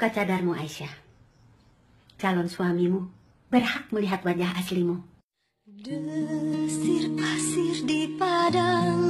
buka cadarmu, Aisyah. Calon suamimu berhak melihat wajah aslimu. Desir pasir di padang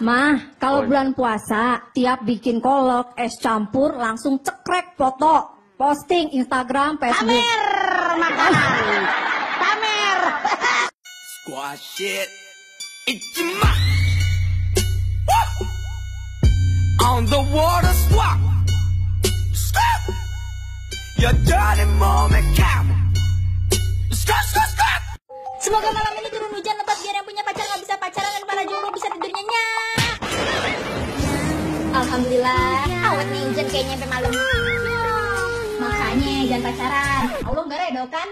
Ma, kalau bulan puasa, tiap bikin kolok, es campur, langsung cekrek foto. Posting Instagram, Facebook. Squash it. My on the water swap. Stop. Your dirty moment. Stop, stop, stop. Semoga malam ini turun hujan lebat biar yang punya pacar nggak bisa pacaran dan para jomblo bisa tidur nyenyak. Alhamdulillah, awet nih hujan kayaknya sampai malam. Makanya jangan pacaran. Allah nggak redo kan?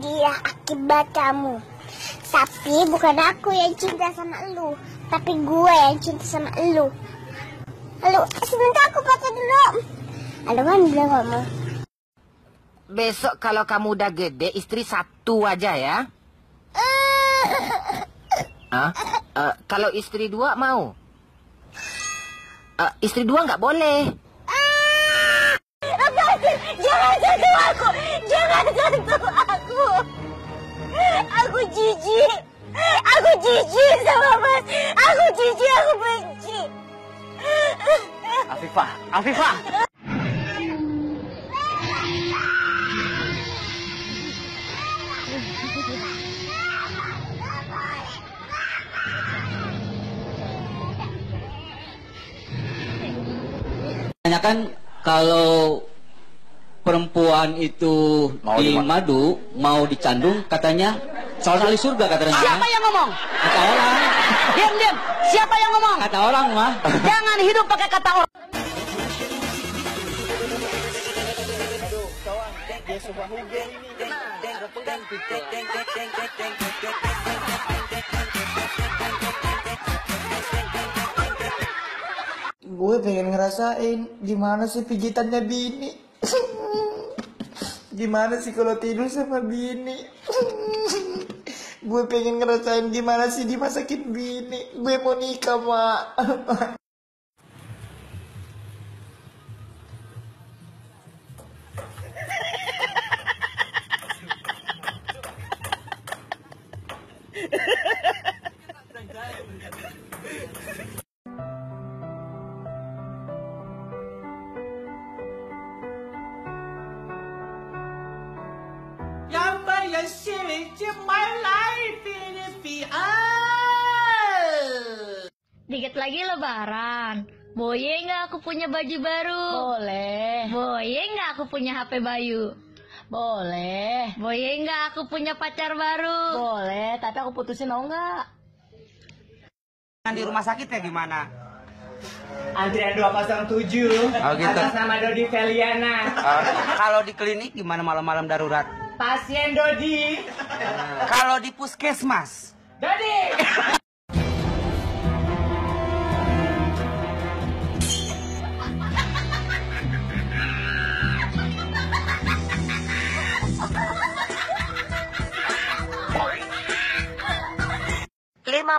Dia akibat kamu. Tapi bukan aku yang cinta sama lu, tapi gue yang cinta sama lu. Halo, sebentar aku pakai dulu. Halo kan bilang ngomong. Besok kalau kamu udah gede, istri satu aja ya. Hah? Eh, kalau istri dua mau? Eh, istri dua nggak boleh. Aku jijik, aku jijik sama mas, aku jijik, aku benci. Afifah, Afifah. Kebanyakan kalau perempuan itu di madu mau dicandung katanya calon ahli surga katanya. Siapa yang ngomong? Kata orang, Diam, diam. Siapa yang ngomong? kata orang mah. Jangan hidup pakai kata orang. Gue pengen ngerasain gimana sih pijitannya bini. gimana sih kalau tidur sama bini. Gue pengen ngerasain gimana sih dimasakin bini. Gue mau nikah, Mak. Dikit lagi lebaran. Boye nggak aku punya baju baru? Boleh. Boye nggak aku punya HP Bayu? Boleh. Boye nggak aku punya pacar baru? Boleh, tapi aku putusin mau nggak? Di rumah sakit ya gimana? Antrian 207. Oh, gitu. Atas nama Dodi Feliana. kalau di klinik gimana malam-malam darurat? Pasien Dodi. Kalau di puskesmas? Dodi.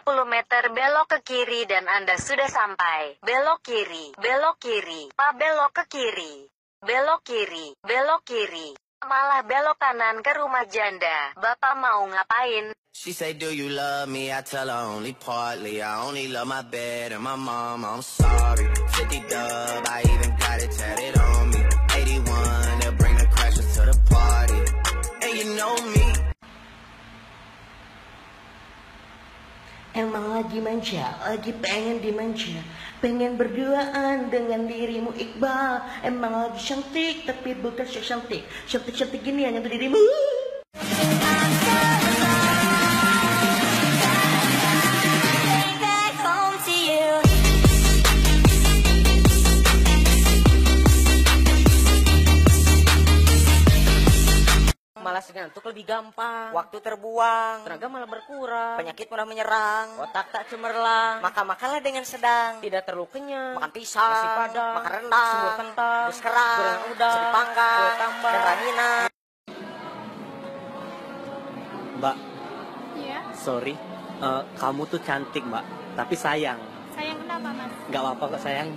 Lima puluh meter belok ke kiri dan Anda sudah sampai. Belok kiri, belok kiri, Pak belok ke kiri. Belok kiri, belok kiri. malah belok kanan ke rumah janda. Bapak mau ngapain? She say, Do you love me? I tell her only partly. I only love my bed and my mom. I'm sorry. 50 dub, I even got it tatted on me. 81, they'll bring the crashers to the party. And you know me. Emang lagi manja, lagi pengen dimanja Pengen berduaan dengan dirimu Iqbal. Emang lagi cantik, tapi bukan cantik Cantik-cantik gini hanya untuk dirimu ngantuk lebih gampang. Waktu terbuang. Tenaga malah berkurang. Penyakit mudah menyerang. Otak tak cemerlang. Maka makanlah dengan sedang. Tidak terlalu kenyang. Makan pisang. Nasi padang. Makan rendang. Semur kentang. Dus kerang. Goreng udang. Seri panggang. Kue tambah. Dan. Mbak, Iya. sorry. Eh, kamu tuh cantik, Mbak. Tapi sayang. Sayang kenapa, Mas? Gak apa-apa kok sayang.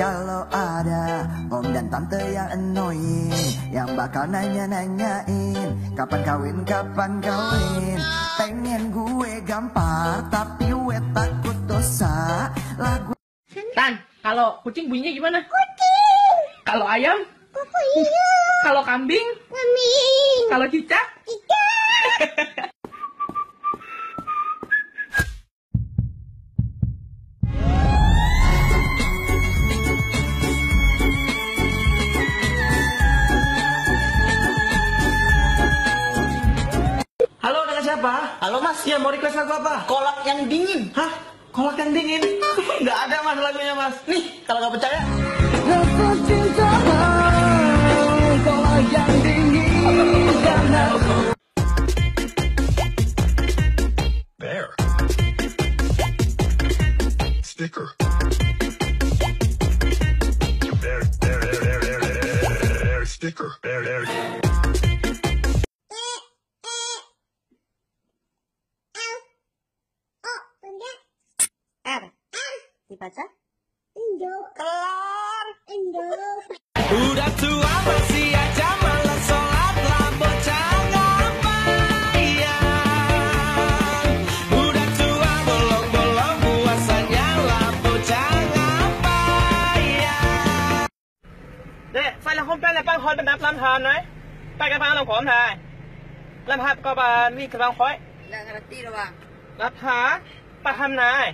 Kalau ada om dan tante yang annoying Yang bakal nanya-nanyain Kapan kawin, kapan kawin Pengen gue gampar Tapi gue takut dosa Lagu Tan, kalau kucing bunyinya gimana? Kucing. Kalau ayam? Kucing. Kalau kambing? Kambing. Kalau cicak? Cicak. siapa? Halo mas. Ya mau request lagu apa? Kolak yang dingin. Hah? Kolak yang dingin? Nggak ada mas lagunya mas. Nih, kalau nggak percaya. Bear. Sticker. baca? Indo. Kelar. Indo. Udah tua masih aja malas sholat lah bocah ngapain? Udah tua bolong-bolong puasanya lah bocah ngapain? Dek, saya lakukan pelan pelan hot benar pelan pelan nih. Pakai pelan pelan kom nih. ลำพับก็บานมีกระบังคอยนางรัตตีระวังรับหาปะทำนาย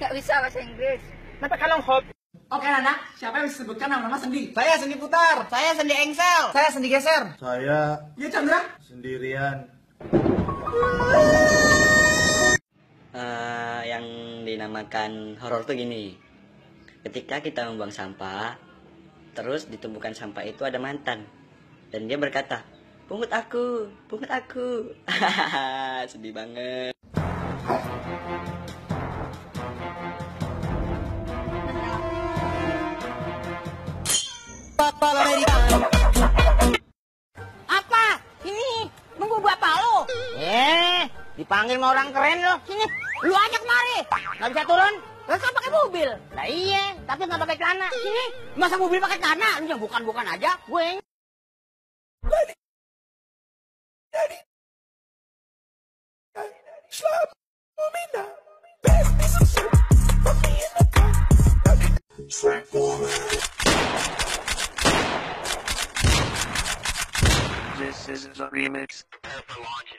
Gak bisa bahasa Inggris. napa kalau hop. Oke Nana, siapa yang disebutkan nama-nama sendi? Saya sendi putar, saya sendi engsel, saya sendi geser. Saya. Ya Chandra. Sendirian. Uh, yang dinamakan horor tuh gini. Ketika kita membuang sampah, terus ditemukan sampah itu ada mantan. Dan dia berkata, pungut aku, pungut aku. Sedih banget. Apa? Sini, nunggu bapak lo. Eh, dipanggil sama orang keren lo. Sini, lu aja kemari. Nggak bisa turun? Lah kan pakai mobil. Lah iya, tapi nggak pakai celana. Sini, masa mobil pakai celana? Lu yang bukan-bukan aja. Gue yang This is a remix. Launch in Remix. Prepare for launch